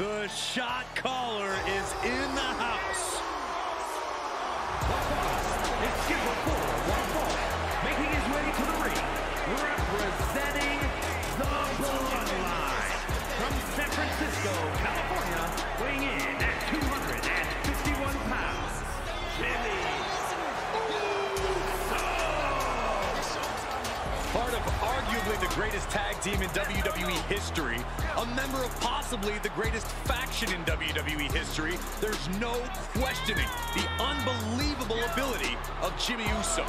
The shot caller is in the house. It's one making his way to the ring, representing the Bloodline. From San Francisco, California, weighing in team in WWE history, a member of possibly the greatest faction in WWE history, there's no questioning the unbelievable ability of Jimmy Uso.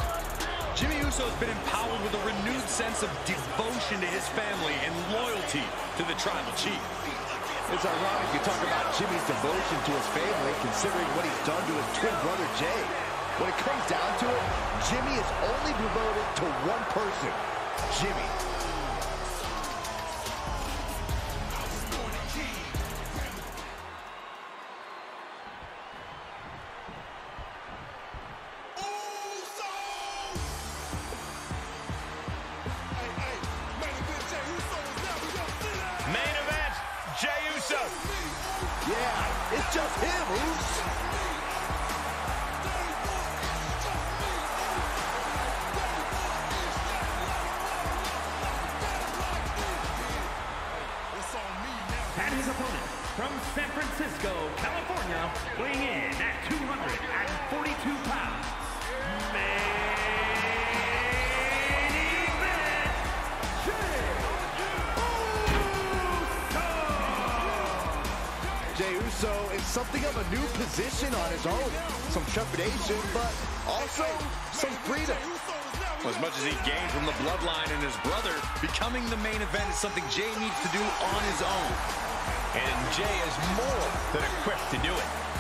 Jimmy Uso has been empowered with a renewed sense of devotion to his family and loyalty to the tribal chief. It's ironic you talk about Jimmy's devotion to his family, considering what he's done to his twin brother, Jey. When it comes down to it, Jimmy is only devoted to one person, Jimmy. Yeah, it's just him, Uso. and his opponent from San Francisco, California, weighing in at 242 pounds, main Uso in something of a new position on his own. Some trepidation, but also some freedom. As much as he gained from the bloodline and his brother, becoming the main event is something Jey needs to do on his own. And Jey is more than equipped to do it.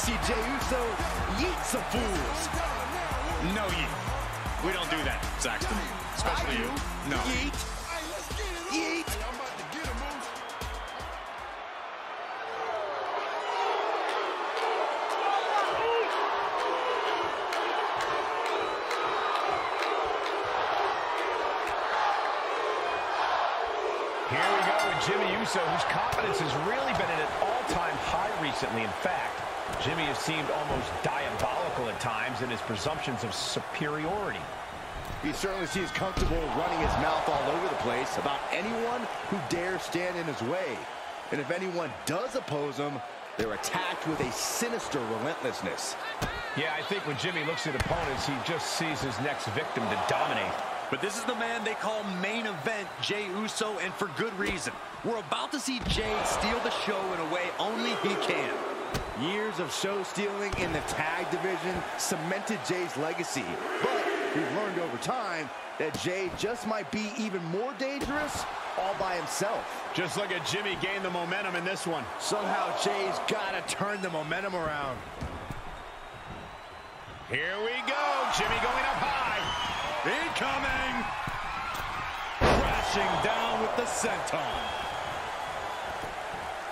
Can't wait to see Jey Uso yeet some fools. No yeet. We don't do that, Saxton. Especially you. No. Yeet. Yeet. Here we go with Jimmy Uso, whose confidence has really been at an all-time high recently. In fact, Jimmy has seemed almost diabolical at times in his presumptions of superiority. He certainly seems comfortable running his mouth all over the place about anyone who dares stand in his way. And if anyone does oppose him, they're attacked with a sinister relentlessness. Yeah, I think when Jimmy looks at opponents, he just sees his next victim to dominate. But this is the man they call main event Jey Uso, and for good reason. We're about to see Jey steal the show in a way only he can. Years of show stealing in the tag division cemented Jey's legacy. But we've learned over time that Jey just might be even more dangerous all by himself. Just look at Jimmy gain the momentum in this one. Somehow Jey's got to turn the momentum around. Here we go. Jimmy going up high. Incoming! Crashing down with the senton.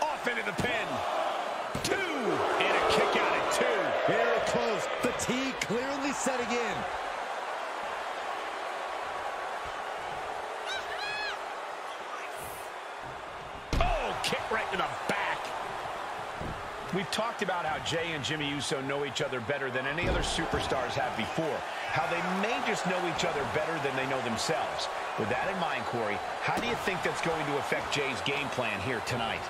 Off into the pin. Fatigue clearly setting in. Oh, kick right to the back. We've talked about how Jey and Jimmy Uso know each other better than any other superstars have before. How they may just know each other better than they know themselves. With that in mind, Corey, how do you think that's going to affect Jey's game plan here tonight?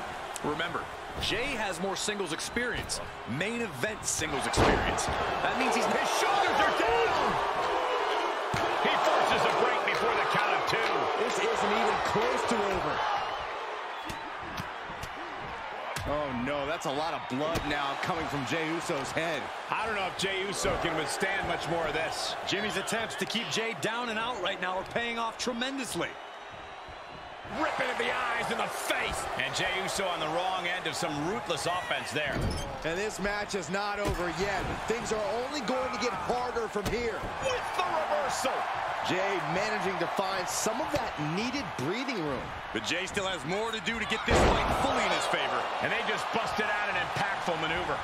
Remember, Jey has more singles experience. Main event singles experience. That means he's... His shoulders are down! He forces a break before the count of two. This isn't even close to over. Oh no, that's a lot of blood now coming from Jey Uso's head. I don't know if Jey Uso can withstand much more of this. Jimmy's attempts to keep Jey down and out right now are paying off tremendously. Ripping at the eyes and the face. And Jey Uso on the wrong end of some ruthless offense there. And this match is not over yet. Things are only going to get harder from here. With the reversal. Jey managing to find some of that needed breathing room. But Jey still has more to do to get this fight fully in his favor. And they just busted out an impactful maneuver.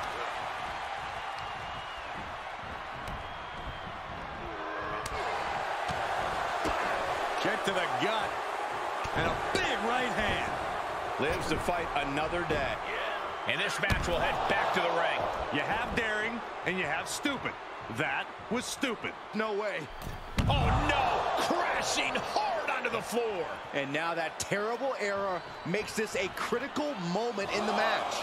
Kick to the gut. And a big right hand. Lives to fight another day. And this match will head back to the ring. You have daring, and you have stupid. That was stupid. No way. Oh, no! Crashing hard onto the floor. And now that terrible error makes this a critical moment in the match.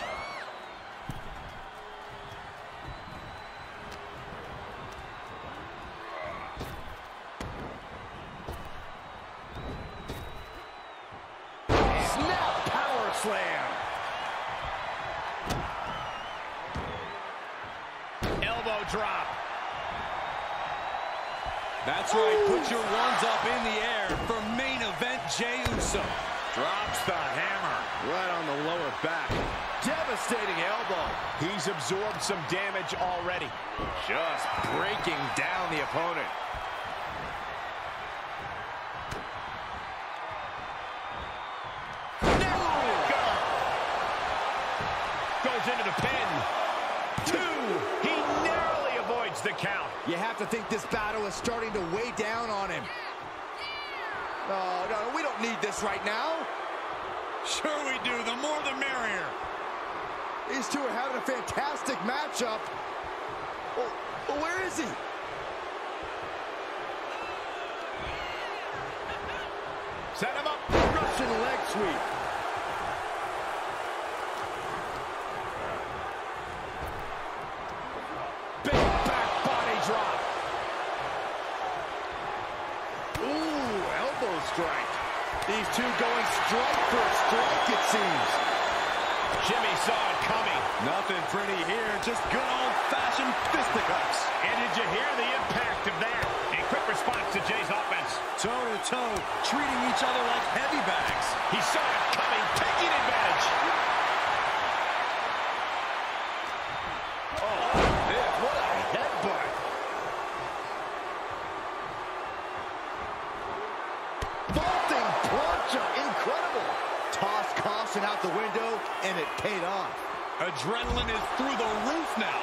Slam. Elbow drop. That's right. Put your ones up in the air for main event Jey Uso. Drops the hammer. Right on the lower back. Devastating elbow. He's absorbed some damage already. Just breaking down the opponent. Goes into the pin. Two. He narrowly avoids the count. You have to think this battle is starting to weigh down on him. Oh, no, we don't need this right now. Sure we do. The more the merrier. These two are having a fantastic matchup. Oh, oh, where is he? Set him up. Russian leg sweep. Big back body drop. Ooh, elbow strike. These two going strike for strike, it seems. Jimmy saw it coming. Nothing pretty here. Just good old-fashioned fisticuffs. And did you hear the impact of that? A quick response to Jey's offense. Toe-to-toe, treating each other like heavy bags. He saw it coming, taking advantage. Oh, man, what a headbutt. Vaulting plancha, incredible. Toss caution out the window, and it paid off. Adrenaline is through the roof now.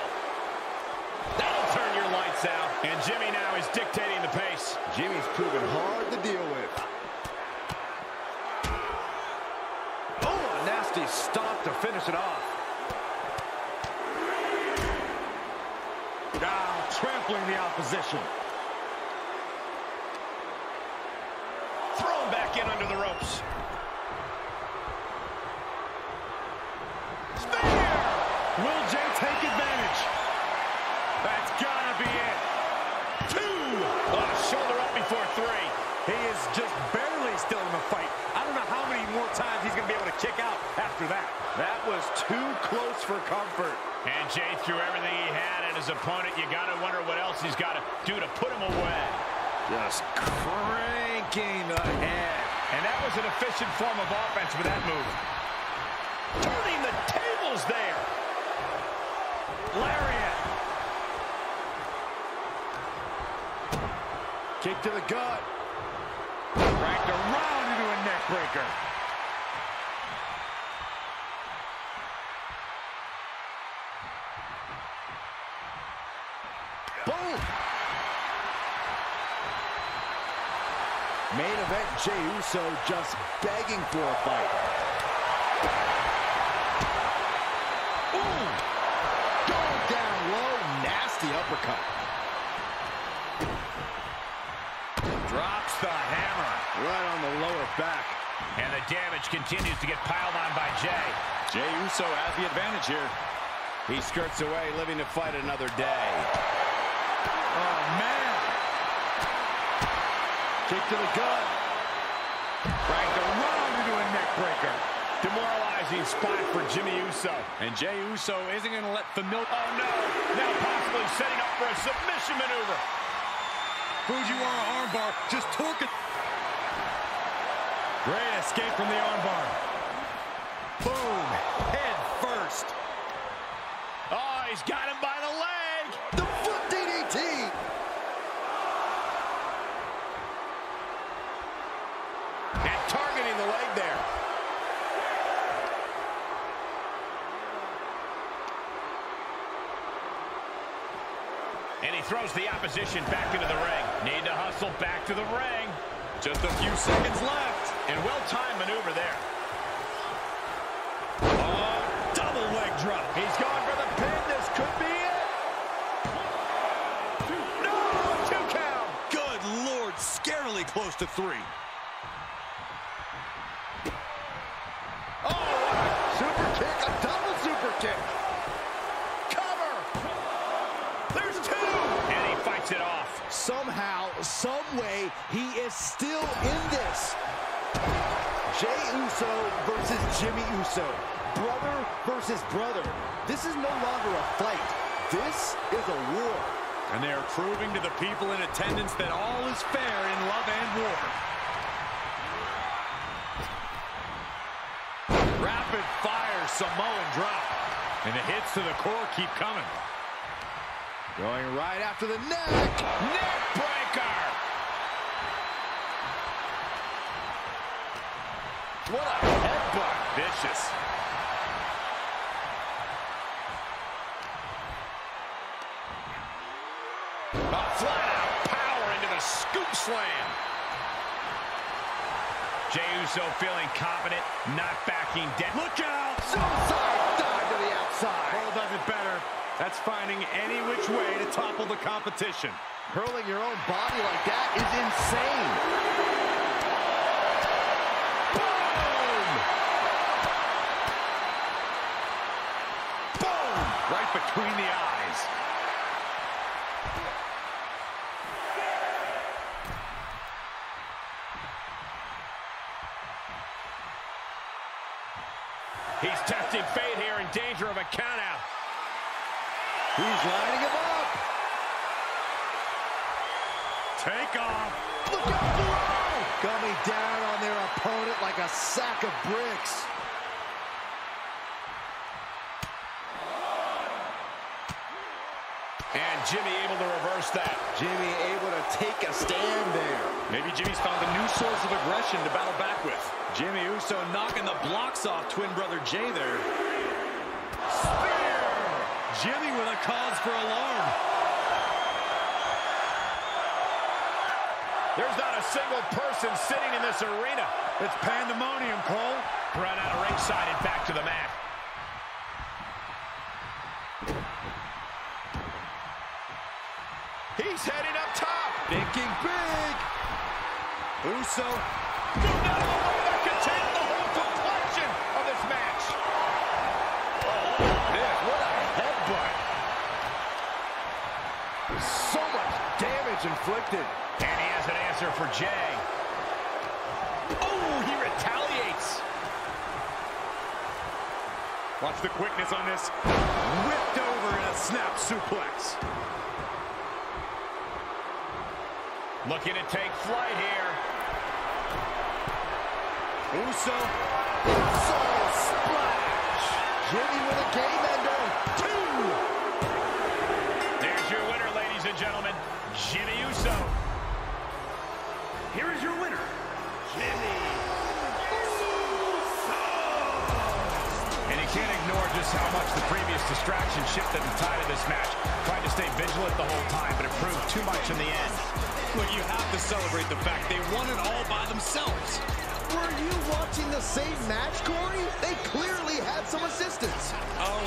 That'll turn your lights out. And Jimmy now is dictating the pace. Jimmy's proven hard to deal with. Oh, a nasty stop to finish it off. Now trampling the opposition. Thrown back in under the ropes. Spear! Will Jey take advantage? That's gotta be it. Two! Oh, shoulder up before three. He is just barely still in the fight. I don't know how many more times he's going to be able to kick out after that. That was too close for comfort. And Jey threw everything he had at his opponent. You gotta wonder what else he's got to do to put him away. Just cranking ahead. And that was an efficient form of offense with that move. Turning the tables there. Lariat. Kick to the gut. Cracked around into a neck breaker. Boom. Main event Jey Uso just begging for a fight. Uppercut. Drops the hammer. Right on the lower back. And the damage continues to get piled on by Jay. Jey Uso has the advantage here. He skirts away, living to fight another day. Oh, man. Kick to the gut. Cracked around into a neck breaker. Spot for Jimmy Uso. And Jey Uso isn't going to let familiar... Oh, no. Now possibly setting up for a submission maneuver. Fujiwara armbar just torque it. Great escape from the armbar. Boom. Head first. Oh, he's got him by the leg. The foot DDT. And targeting the leg there. And he throws the opposition back into the ring. Need to hustle back to the ring. Just a few seconds left. And well-timed maneuver there. Oh, double leg drop. He's going for the pin. This could be it. No, two count. Good Lord, scarily close to three. Oh, super kick, a double super kick. Cover. There's two. And he fights it off. Somehow, some way, he is still in this. Jey Uso versus Jimmy Uso. Brother versus brother. This is no longer a fight. This is a war. And they are proving to the people in attendance that all is fair in love and war. Rapid fire Samoan drop. And the hits to the core keep coming. Going right after the neck. Neck breaker. What a headbutt. Vicious. A flat-out power into the scoop slam. Jey Uso feeling confident, not backing down. Look out! Suicide dive to the outside. Cole does it better. That's finding any which way to topple the competition. Hurling your own body like that is insane. Boom! Right between the eyes. He's testing fate here in danger of a countout. He's lining him up. Take off. Look out below. Coming down on their opponent like a sack of bricks. And Jimmy able to reverse that. Jimmy able to take a stand there. Maybe Jimmy's found a new source of aggression to battle back with. Jimmy Uso knocking the blocks off twin brother Jey there. Spear! Jimmy with a cause for alarm. There's not a single person sitting in this arena. It's pandemonium, Cole. Run out of ringside and back to the mat. He's heading up top. Thinking big. Uso. Moved out of the way that change the whole complexion of this match. Man, what a headbutt. So much damage inflicted. And he has an answer for Jey. Oh, he retaliates. Watch the quickness on this. Whipped over in a snap suplex. Looking to take flight here. Uso. Uso splash. Jimmy with a game ender. Two. There's your winner, ladies and gentlemen, Jimmy Uso. Here is your winner, Jimmy Uso. And you can't ignore just how much the previous distraction shifted the tide of this match. Tried to stay vigilant the whole time, but it proved too much in the end. Well, you have to celebrate the fact they won it all by themselves. Were you watching the same match, Corey? They clearly had some assistance.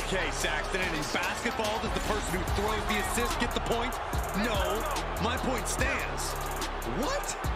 Okay, Saxton, and in basketball, does the person who throws the assist get the point? No, my point stands. What?